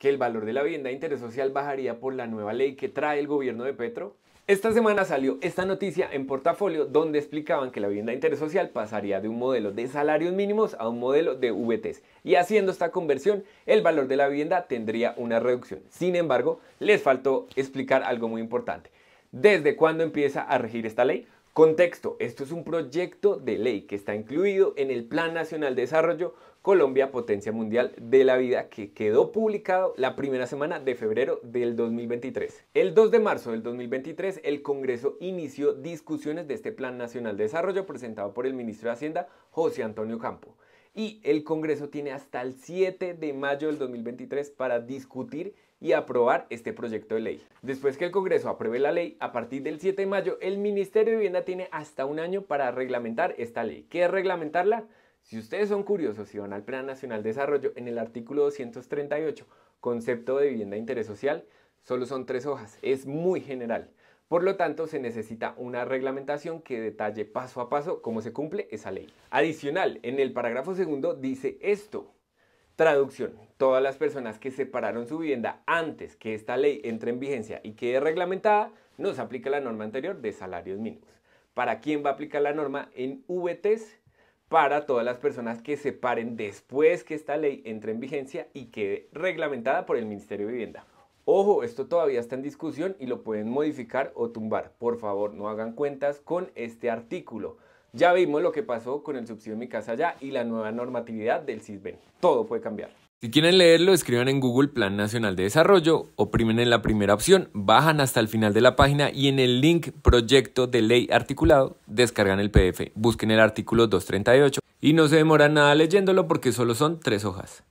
que el valor de la vivienda de interés social bajaría por la nueva ley que trae el gobierno de Petro? Esta semana salió esta noticia en portafolio donde explicaban que la vivienda de interés social pasaría de un modelo de salarios mínimos a un modelo de VTs y haciendo esta conversión el valor de la vivienda tendría una reducción. Sin embargo, les faltó explicar algo muy importante. ¿Desde cuándo empieza a regir esta ley? Contexto, esto es un proyecto de ley que está incluido en el Plan Nacional de Desarrollo Colombia Potencia Mundial de la Vida que quedó publicado la primera semana de febrero del 2023. El 2 de marzo del 2023 el Congreso inició discusiones de este Plan Nacional de Desarrollo presentado por el ministro de Hacienda José Antonio Campo. Y el Congreso tiene hasta el 7 de mayo del 2023 para discutir y aprobar este proyecto de ley. Después que el Congreso apruebe la ley, a partir del 7 de mayo, el Ministerio de Vivienda tiene hasta un año para reglamentar esta ley. ¿Qué es reglamentarla? Si ustedes son curiosos y van al Plan Nacional de Desarrollo, en el artículo 238, concepto de vivienda de interés social, solo son tres hojas. Es muy general. Por lo tanto, se necesita una reglamentación que detalle paso a paso cómo se cumple esa ley. Adicional, en el parágrafo segundo dice esto. Traducción. Todas las personas que separaron su vivienda antes que esta ley entre en vigencia y quede reglamentada, no se aplica la norma anterior de salarios mínimos. ¿Para quién va a aplicar la norma? En VTs para todas las personas que separen después que esta ley entre en vigencia y quede reglamentada por el Ministerio de Vivienda. Ojo, esto todavía está en discusión y lo pueden modificar o tumbar. Por favor, no hagan cuentas con este artículo. Ya vimos lo que pasó con el subsidio en mi casa ya y la nueva normatividad del CISBEN. Todo puede cambiar. Si quieren leerlo, escriban en Google Plan Nacional de Desarrollo, oprimen en la primera opción, bajan hasta el final de la página y en el link Proyecto de Ley Articulado descargan el PDF, busquen el artículo 238 y no se demoran nada leyéndolo porque solo son tres hojas.